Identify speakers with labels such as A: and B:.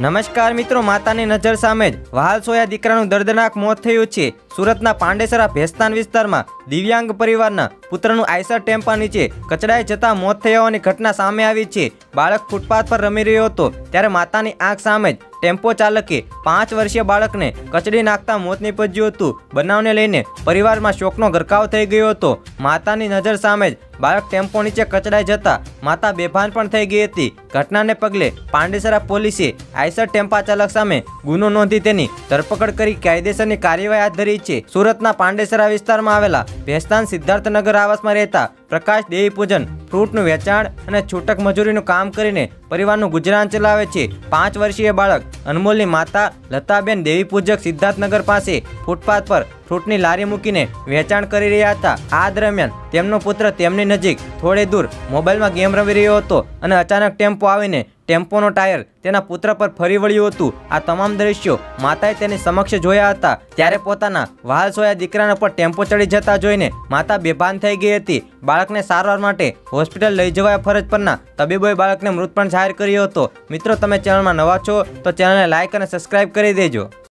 A: નમસ્કાર મિત્રો, માતાની નજર સામે જ વહાલ સોયા દીકરાનું દર્દનાક મોત થયું છે. સુરતના પાંડેસરા ભેસ્તાન વિસ્તારમાં દિવ્યાંગ પરિવારના પુત્રનું આઈસર ટેમ્પા નીચે કચડાઈ જતા મોત થયાની ઘટના સામે આવી છે. બાળક ફૂટપાથ પર રમી રહ્યો હતો ત્યારે માતાની આંખ સામે જ ટેમ્પો ચાલકે પાંચ વર્ષીય બાળકને કચડી નાખતા મોત નીપજ્યું હતું. બનાવને લઈને પરિવારમાં શોકનો ગરકાવ થઈ ગયો હતો. માતાની નજર સામે જ બાળક ટેમ્પો નીચે કચડાઈ જતા માતા બેભાન પણ થઈ ગઈ હતી. ઘટનાને પગલે પાંડેસરા પોલીસે આઈસર ટેમ્પા ચાલક સામે ગુનો નોંધી તેની ધરપકડ કરી કાયદેસરની કાર્યવાહી હાથ ધરી છે. સુરતના પાંડેસરા વિસ્તારમાં આવેલા ભેસ્તાન સિદ્ધાર્થનગર આવાસમાં રહેતા પ્રકાશ દેવી પૂજન ફ્રૂટનું વેચાણ અને છૂટક મજૂરીનું કામ કરીને પરિવારનું ગુજરાન ચલાવે છે. પાંચ વર્ષીય બાળક અનમોલની માતા લતાબેન દેવી પૂજક સિદ્ધાર્થનગર પાસે ફૂટપાથ પર ફ્રૂટની લારી મૂકીને વેચાણ કરી રહ્યા હતા. આ દરમિયાન તેમનો પુત્ર તેમની નજીક થોડે દૂર મોબાઈલમાં ગેમ રમી રહ્યો હતો અને અચાનક ટેમ્પો આવીને ટેમ્પોનો ટાયર તેના પુત્ર પર ફરી વળ્યું હતું. આ તમામ દ્રશ્યો માતાએ તેની સમક્ષ જોયા હતા. ત્યારે પોતાના વહાલ સોયા દીકરાના પર ટેમ્પો ચડી જતા જોઈને માતા બેભાન થઈ ગઈ હતી. બાળકને સારવાર માટે હોસ્પિટલ લઈ જવાયા ફરજ પરના તબીબોએ બાળકને મૃત પણ જાહેર કર્યો હતો. મિત્રો, તમે ચેનલમાં નવા છો તો ચેનલને લાઇક અને સબસ્ક્રાઇબ કરી દેજો.